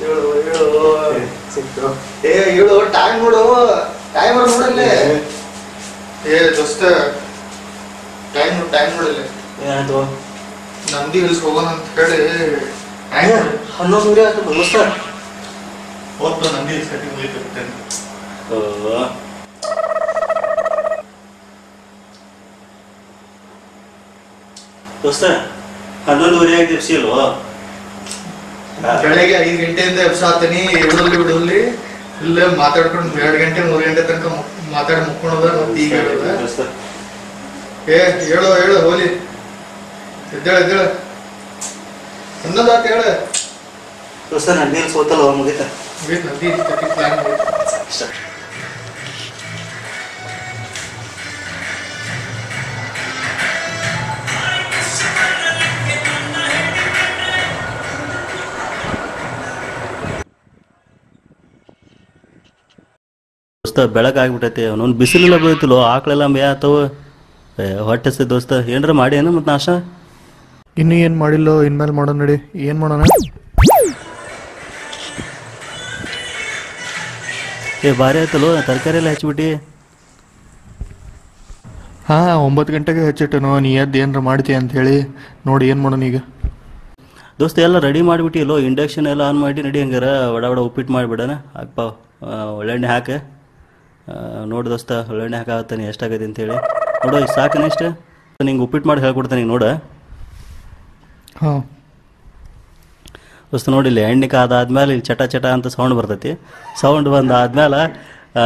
ಹೇಳು ಹೇಳು. ಏ ಹೇಳು ಟೈಮ್ ನೋಡು. ಟೈಮ್ ನೋಡಲ್ಲೇ. ಏ ದೋಸ್ತ ಟೈಮ್ ಟೈಮ್ ನೋಡಲ್ಲೇ. ಏನಾಯ್ತು? ನಂದಿ ಹಿಲ್ಸ್ ಹೋಗೋಣ ಅಂತ ಹೇಳಿ. ಹನ್ನೊಂದು ಊರಿ ಆಯ್ತು ದೋಸ್ತ. ಹೋಗ್ತು ನಂದಿ ಹಿಲ್ಸ್ ದೋಸ್ತ ಹನ್ನೊಂದುವರೆ ಆಗಿ ದಿವ್ಸ ಇಲ್ವೋ ಬೆಳಗ್ಗೆ ಐದು ಗಂಟೆಯಿಂದ ಎಬ್ಸ ಆತನಿ ಇಡಲ್ಲಿ ಬಿಡಲ್ಲಿ ಇಲ್ಲೇ ಮಾತಾಡ್ಕೊಂಡು ಎರಡು ಗಂಟೆ ಮೂರು ಗಂಟೆ ತನಕ ಮಾತಾಡಿ ಮುಕ್ಕೊಳೋದ ಮತ್ತೆ ಈಗ ಏ ಹೇಳು ಹೇಳು ಹೋಲಿ. ಎದ್ದೇಳ ಎದ್ದೇಳ. ಹನ್ನೊಂದು ಹೇಳ. ದೋಸ್ತ ನನ್ನ ನೀರು ಸೋತಲ್ಲ ಮುಗಿತ? ಮುಗಿತ ನದಿ ಪ್ಲಾನ್ ಮುಗೀತು. ದೋಸ್ತ ಬೆಳಕಾಗ್ಬಿಟ್ಟೈತಿ ಅವನೊಂದು ಬಿಸಿಲೆಲ್ಲ ಬೀಳ್ತಿಲ್ಲೋ ಆಕಳೆಲ್ಲ ಮೇ ಆತವ. ಹೊಟ್ಟೆ ಹಸ್ತಿ ದೋಸ್ತ. ಏನಾರ ಮಾಡಿ ಏನು ಮತ್ತೆ ನಾಶ? ಇನ್ನು ಏನು ಮಾಡಿಲ್ಲ ಇನ್ಮೇಲೆ ಮಾಡೋಣ ನಡಿ. ಏನು ಮಾಡೋಣ? ಏ ಭಾರಿ ಆಯ್ತಲ್ಲೋ ತರಕಾರಿ ಎಲ್ಲ ಹಚ್ಬಿಟ್ಟು. ಹಾ ಒಂಬತ್ತು ಗಂಟೆಗೆ ಹಚ್ಚಿಟ್ಟನು ನೀ ಎದ್ದು ಏನಾರ ಮಾಡ್ತೀಯ ಅಂತ ಹೇಳಿ. ನೋಡಿ ಏನು ಮಾಡೋಣ ಈಗ? ದೋಸ್ತ ಎಲ್ಲ ರೆಡಿ ಮಾಡಿಬಿಟ್ಟಿಲ್ಲೋ ಇಂಡಕ್ಷನ್ ಎಲ್ಲ ಆನ್ ಮಾಡಿ ನಡಿ ಹಂಗಾರ ವಡ ವಡ ಉಪ್ಪಿಟ್ಟು ಮಾಡಿಬಿಡೋಣ. ಅಪ್ಪ ಒಳ್ಳೆಣ್ಣೆ ಹಾಕ. ನೋಡಿ ದೋಸ್ತ ಒಳ್ಳೆಣ್ಣೆ ಹಾಕಾಗತ್ತಾನೆ ಎಷ್ಟಾಗೈತೆ ಅಂತೇಳಿ ನೋಡು ಸಾಕು ನೆಕ್ಸ್ಟ್ ನಿಂಗೆ ಉಪ್ಪಿಟ್ಟು ಮಾಡಿ ಹೇಳ್ಕೊಡ್ತಾನೆ ಈಗ ನೋಡ. ಹಾಂ. ದೋಸ್ತ ನೋಡಿಲ್ಲ ಎಣ್ಣೆ ಕಾದಾದ್ಮೇಲೆ ಇಲ್ಲಿ ಚಟ ಚಟ ಅಂತ ಸೌಂಡ್ ಬರ್ತೈತಿ. ಸೌಂಡ್ ಬಂದಾದ್ಮೇಲೆ ಆ,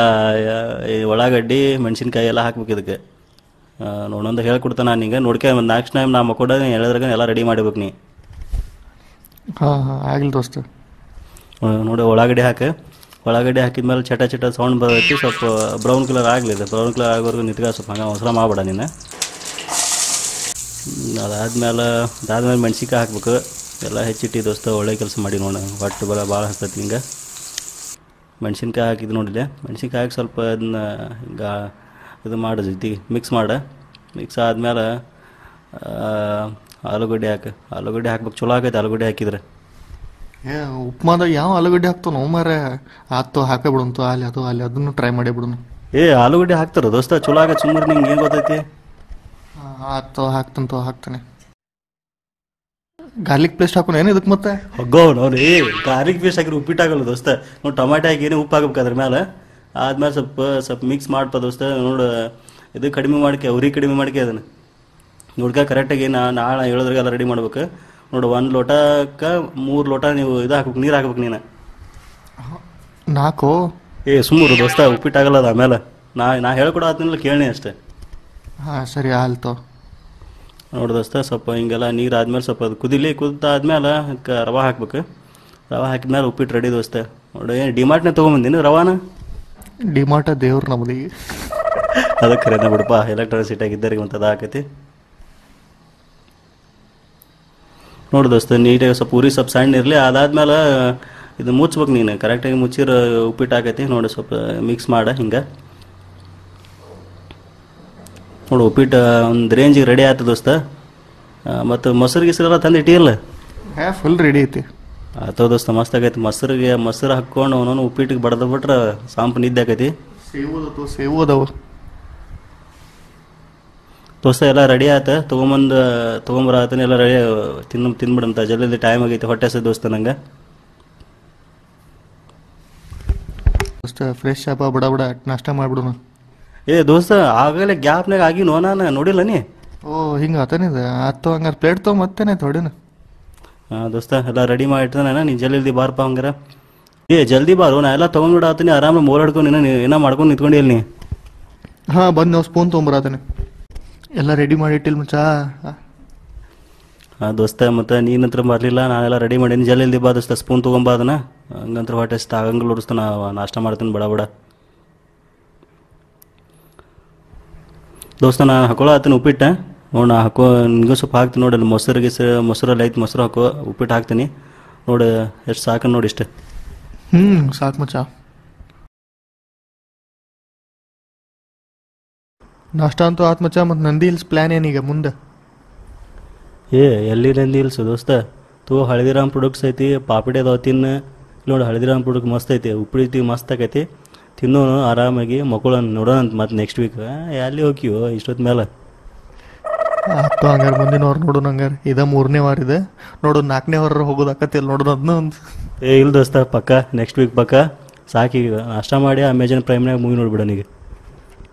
ಈ ಉಳ್ಳಾಗಡ್ಡಿ ಮೆಣಸಿನ್ಕಾಯಿ ಎಲ್ಲ ಹಾಕ್ಬೇಕು ಇದಕ್ಕೆ. ನೋಡೊಂದು ಹೇಳ್ಕೊಡ್ತಾನೆ ನಾನು ನಿಂಗೆ. ನೋಡ್ಕೆ ಒಂದು ನಾಲ್ಕು ಟೈಮ್ ನಾ ಮಕ್ಕೊಡ ಹೇಳಿದ್ರಾಗ ಎಲ್ಲ ರೆಡಿ ಮಾಡಿಬೇಕು ನೀ. ಹಾಂ ಹಾಂ ಆಗಲಿ ದೋಸ್ತ. ನೋಡಿ ಉಳ್ಳಾಗಡ್ಡಿ ಹಾಕಿ. ಉಳ್ಳಾಗಡ್ಡಿ ಹಾಕಿದ್ಮೇಲೆ ಚಟ ಚಟ ಸೌಂಡ್ ಬರೋದಕ್ಕೆ ಸ್ವಲ್ಪ ಬ್ರೌನ್ ಕಲರ್ ಆಗಲಿ ಇದು ಬ್ರೌನ್ ಕಲರ್ ಆಗೋವರೆಗೂ ನಿಂತ್ಕ ಸ್ವಲ್ಪ ಹಂಗೆ ಅವಸರ ಮಾಡಬೇಡ ನೀನು. ಅದಾದ್ಮೇಲೆ ಅದಾದ್ಮೇಲೆ ಮೆಣ್ಸಿನ್ಕಾಯಿ ಹಾಕ್ಬೇಕು. ಎಲ್ಲ ಹೆಚ್ಚಿಟ್ಟು ದೋಸ್ತ, ಒಳ್ಳೆ ಕೆಲಸ ಮಾಡಿ ನೋಡಿ ಒಟ್ಟು ಬಲ ಭಾಳ ಹಾಕ್ತೈತಿ ಹಿಂಗೆ. ಮೆಣ್ಸಿನ್ಕಾಯಿ ಹಾಕಿದ್ದು ನೋಡಿದೆ ಮೆಣ್ಸಿನ್ಕಾಯಿ ಹಾಕಿ ಸ್ವಲ್ಪ ಅದನ್ನ ಹಿಂಗೆ ಇದು ಮಾಡೋ ಜೊತೆಗೆ ಮಿಕ್ಸ್ ಮಾಡ. ಮಿಕ್ಸ್ ಆದ್ಮೇಲೆ ಆಲೂಗಡ್ಡೆ ಹಾಕು. ಆಲೂಗಡ್ಡೆ ಹಾಕ್ಬೇಕು. ಚಲೋ ಆಗೈತೆ ಆಲೂಗಡ್ಡೆ ಹಾಕಿದ್ರೆ. ಏ ಉಪ್ಮಾದಾಗ ಯಾವ ಆಲೂಗಡ್ಡೆ ಹಾಕ್ತಾನೋ ಮಾರ ಆತು ಹಾಕೇ ಬಿಡಂತು ಅಲ್ಲಿ ಅದು ಅಲ್ಲಿ ಅದನ್ನು ಟ್ರೈ ಮಾಡೇ ಬಿಡೋನು ಏ ಆಲೂಗಡ್ಡೆ ಹಾಕ್ತಾರ ದೋಸ್ತ ಚಲೋ ಆಗ ಸುಮ್ಮನೆ ನಿಂಗೆ ಏನು ಗೊತ್ತೈತಿ? ಆತು ಹಾಕ್ತಂತ ಹಾಕ್ತಾನೆ. ಗಾರ್ಲಿಕ್ ಪೇಸ್ಟ್ ಹಾಕೋಣ ಏನು ಇದಕ್ಕೆ ಮತ್ತೆ? ಹೊಗ್ಗೋ ನೋಡಿ ಗಾರ್ಲಿಕ್ ಪೇಸ್ಟ್ ಹಾಕಿದ್ರೆ ಉಪ್ಪಿಟ್ಟು ಆಗಲ್ಲ ದೋಸ್ತ. ನೋಡಿ ಟೊಮ್ಯಾಟೊ ಹಾಕಿ ಏನು ಉಪ್ಪು ಹಾಕ್ಬೇಕು ಅದ್ರ ಮೇಲೆ ಆದ್ಮೇಲೆ ಸ್ವಲ್ಪ ಸ್ವಲ್ಪ ಮಿಕ್ಸ್ ಮಾಡಪ್ಪ ದೋಸ್ತ ನೋಡು ಇದು ಕಡಿಮೆ ಮಾಡ್ಕೆ ಉರಿ ಕಡಿಮೆ ಮಾಡ್ಕೆ ಅದನ್ನು. ನೋಡ್ಕ ಕರೆಕ್ಟಾಗಿ ನಾ ನಾಳೆ ಹೇಳೋದ್ರಾಗೆಲ್ಲ ರೆಡಿ ಮಾಡ್ಬೇಕು. ನೋಡು ಒಂದು ಲೋಟಕ್ಕೆ ಮೂರು ಲೋಟ ನೀವು ಇದು ಹಾಕ್ಬೇಕು ನೀರು ಹಾಕ್ಬೇಕು ನೀನು. ನಾಲ್ಕು? ಏ ಸುಮ್ಮರು ದೋಸ್ತ ಉಪ್ಪಿಟ್ಟು ಆಗಲ್ಲ ಅದು ಆಮೇಲೆ. ನಾ ನಾ ಹೇಳ್ಕೊಡ ಕೇಳಿ ಅಷ್ಟೇ. ಹಾಂ ಸರಿ ಆಯ್ತು ನೋಡು ದೋಸ್ತ ಸ್ವಲ್ಪ ಹಿಂಗೆಲ್ಲ ನೀರು ಆದ್ಮೇಲೆ ಸ್ವಲ್ಪ ಅದು ಕುದಿಲಿ ಕುದ್ದಾದ್ಮೇಲೆ ಆದ್ಮೇಲೆ ರವೆ ಹಾಕ್ಬೇಕು. ರವೆ ಹಾಕಿದ್ಮೇಲೆ ಉಪ್ಪಿಟ್ಟು ರೆಡಿ ದೋಸ್ತ. ನೋಡು ಏನು ಡಿಮಾರ್ಟ್ನೇ ತೊಗೊಂಬಂದಿನಿ ರವಾನ? ಡಿಮಾರ್ಟ ದೇವ್ರು ನಮ್ಮದಿಗೆ ಅದಕ್ಕೆ ಖರೇನ ಬಿಡಪ್ಪ ಸಿಟಿ ಆಗಿದ್ದರಿಗೆ ಒಂದು ಅದು ಹಾಕೈತಿ ನೋಡು ದೋಸ್ತ ನೀಟಾಗಿ ಸ್ವಲ್ಪ ಉರಿ ಸ್ವಲ್ಪ ಸಣ್ಣ ಇರಲಿ ಅದಾದ್ಮೇಲೆ ಇದು ಮುಚ್ಬೇಕು ನೀನು. ಕರೆಕ್ಟಾಗಿ ಮುಚ್ಚಿರೋ ಉಪ್ಪಿಟ್ಟು ಹಾಕೈತಿ ನೋಡಿ ಸ್ವಲ್ಪ ಮಿಕ್ಸ್ ಮಾಡ ಹಿಂಗೆ. ನೋಡು ಉಪ್ಪಿಟ್ಟು ಒಂದು ರೇಂಜಿಗೆ ರೆಡಿ ಆಯ್ತು ದೋಸ್ತ. ಮತ್ತು ಮೊಸರು ಗಿಸರೆಲ್ಲ ತಂದು ಇಟ್ಟಿಲ್ಲ ಹೇ ಫುಲ್ ರೆಡಿ ಐತಿ. ಆತೋ ದೋಸ್ತ ಮಸ್ತ್ ಆಗೈತಿ. ಮೊಸರಿಗೆ ಮೊಸರು ಹಾಕ್ಕೊಂಡು ಅವನವನು ಉಪ್ಪಿಟ್ಟಿಗೆ ಬಡ್ದು ಬಿಟ್ರೆ ಸಾಂಪು ನಿದ್ದೆ ಆಕೈತಿ ಸೇವು ಅದಾವು ದೋಸ್ತ ಎಲ್ಲ ರೆಡಿ ಆತ? ತೊಗೊಂಬಂದು ತೊಗೊಂಬರ ಆತನ ಎಲ್ಲ ರೆಡಿ ತಿನ್ನ ತಿನ್ಬಿಡಂತ. ಜಲ್ದಿ ಟೈಮ್ ಆಗೈತೆ ಹೊಟ್ಟೆ ಹಸಿದ ದೋಸ್ತ ನಂಗೆ. ದೋಸ್ತ ಫ್ರೆಶ್ ಆಪ ಬಡ ಬಡ ನಾಷ್ಟ ಮಾಡ್ಬಿಡೋಣ. ಏ ದೋಸ್ತ ಆಗಲೇ ಗ್ಯಾಪ್ನಾಗ ಆಗಿನೋ ನಾನು ನೋಡಿಲ್ಲ ನೀ? ಓ ಹಿಂಗೆ ಆತನಿದ ಆತು ಹಂಗಾರೆ ಪ್ಲೇಟ್ ತೊಗೊಂಡ್ ಮತ್ತೇನೆ ಹೊಡಿನ ಹಾಂ ದೋಸ್ತ ಎಲ್ಲ ರೆಡಿ ಮಾಡಿ ನೀನು ಜಲ್ದಿ ಬಾರಪ್ಪ ಹಂಗಾರ. ಏ ಜಲ್ದಿ ಬಾರು ನಾ ಎಲ್ಲ ತೊಗೊಂಡ್ಬಿಡ ಆತನಿ ಆರಾಮ ಮೋಲ್ ಹಿಡ್ಕೊಂಡು ನೀನು ಏನೋ ಮಾಡ್ಕೊಂಡು ನಿಂತ್ಕೊಂಡಿಲ್ಲ ನೀ? ಹಾಂ ಬಂದು ನಾವು ಸ್ಪೂನ್ ತೊಗೊಂಬರತಾನೆ ಎಲ್ಲ ರೆಡಿ ಮಾಡಿ ಇಟ್ಟಿಲ್ಲ ಮುಚ್ಚ ಹಾಂ ದೋಸ್ತ ಮತ್ತು ನೀನು ಹತ್ರ ಬರಲಿಲ್ಲ ನಾನೆಲ್ಲ ರೆಡಿ ಮಾಡೀನಿ ಜಲ್ದಿ ಬಾ ದೋಸ್ತ ಸ್ಪೂನ್ ತೊಗೊಂಬಾ ಅದನ್ನ. ಹಂಗಂತ್ರ ಹೊಟ್ಟೆ ಅಷ್ಟು ಆಗಂಗಿಲ್ಲ ದೋಸ್ತ ನಾ ನಾಷ್ಟ ಮಾಡ್ತೀನಿ ಬಡ ಬಡ. ದೋಸ್ತ ನಾ ಹಾಕೊಳ್ಳೋ ಆತನ ಉಪ್ಪಿಟ್ಟು. ನೋಡಿ ನಾ ಹಾಕೋ ನಿನಗೂ ಸ್ವಲ್ಪ ಹಾಕ್ತೀನಿ ನೋಡಿ ಮೊಸರು ಗಿಸರು ಮೊಸರಲ್ಲಿ ಐತೆ ಮೊಸರು ಹಾಕೋ ಉಪ್ಪಿಟ್ಟು ಹಾಕ್ತೀನಿ. ನೋಡಿ ಎಷ್ಟು ಸಾಕು ನೋಡಿ ಇಷ್ಟೇ. ಹ್ಞೂ ಸಾಕು ಮಚ್ಚ. ನಾಷ್ಟ ಅಂತೂ ಆತ್ಮಚ ಮತ್ತು ನಂದಿ ಹಿಲ್ಸ್ ಪ್ಲ್ಯಾನ್ ಏನೀಗ ಮುಂದೆ? ಏ ಎಲ್ಲಿ ನಂದಿ ಹಿಲ್ಸ್ ದೋಸ್ತ? ತೂ ಹಳದಿರಾಮ್ ಪ್ರೊಡಕ್ಟ್ಸ್ ಐತಿ ಪಾಪಿಡೆ ಅದಾವ ತಿನ್ನ. ನೋಡಿ ಹಳದಿರಾಮ್ ಪ್ರೊಡಕ್ಟ್ ಮಸ್ತ್ ಐತಿ ಉಪ್ಪಿಟ್ಟು ಮಸ್ತ್ ಆಕೈತಿ. ತಿನ್ನೋನು ಆರಾಮಾಗಿ ಮಕ್ಕಳನ್ನ ನೋಡೋಣ ಅಂತ ಮತ್ತೆ ನೆಕ್ಸ್ಟ್ ವೀಕ್ ಎಲ್ಲಿ ಹೋಗ್ಯೋ ಇಷ್ಟೊತ್ತ ಮೇಲೆ ಆತು ಹಂಗಾರೆ ಮುಂದಿನ ವಾರ ನೋಡು ಹಂಗಾರೆ. ಇದ ಮೂರನೇ ವಾರ ಇದೆ. ನೋಡು ನಾಲ್ಕನೇ ವಾರ ಹೋಗೋದಾಕತ್ತಿಲ್ಲ ನೋಡೋಣ ಅದನ್ನ ಒಂದು. ಏ ಇಲ್ಲ ದೋಸ್ತ ಪಕ್ಕ ನೆಕ್ಸ್ಟ್ ವೀಕ್ ಪಕ್ಕ. ಸಾಕಿ ನಾಷ್ಟ ಮಾಡಿ ಅಮೆಜಾನ್ ಪ್ರೈಮ್ನಾಗ ಮೂವಿ ನೋಡ್ಬಿಡೋನಿಗೆ